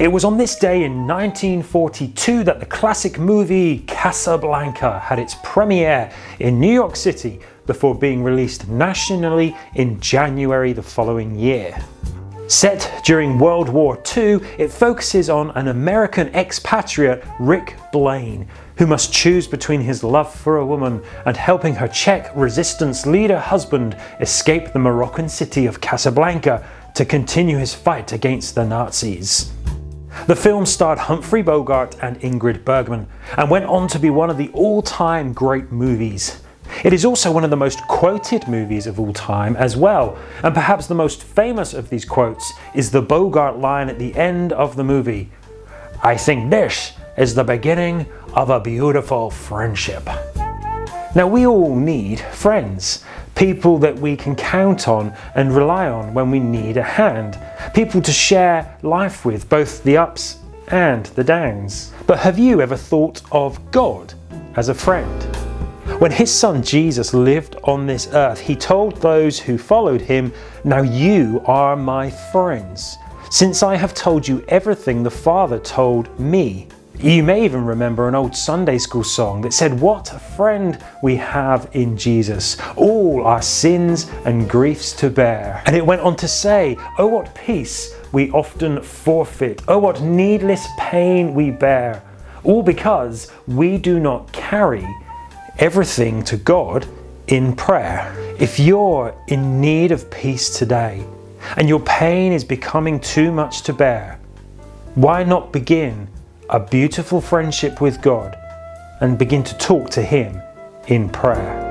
It was on this day in 1942 that the classic movie Casablanca had its premiere in New York City before being released nationally in January the following year. Set during World War II, it focuses on an American expatriate, Rick Blaine, who must choose between his love for a woman and helping her Czech resistance leader husband escape the Moroccan city of Casablanca to continue his fight against the Nazis. The film starred Humphrey Bogart and Ingrid Bergman and went on to be one of the all-time great movies. It is also one of the most quoted movies of all time as well, and perhaps the most famous of these quotes is the Bogart line at the end of the movie I think this is the beginning of a beautiful friendship. Now, we all need friends, people that we can count on and rely on when we need a hand, people to share life with, both the ups and the downs. But have you ever thought of God as a friend? When his son Jesus lived on this earth, he told those who followed him, Now you are my friends, since I have told you everything the Father told me. You may even remember an old Sunday school song that said, What a friend we have in Jesus, all our sins and griefs to bear. And it went on to say, Oh, what peace we often forfeit, oh, what needless pain we bear, all because we do not carry everything to God in prayer. If you're in need of peace today and your pain is becoming too much to bear, why not begin a beautiful friendship with God and begin to talk to Him in prayer.